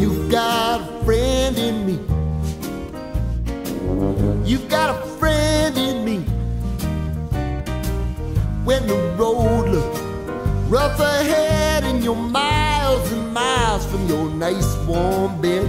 You've got a friend in me. You've got a friend in me. When the road looks rough ahead and you're miles and miles from your nice warm bed.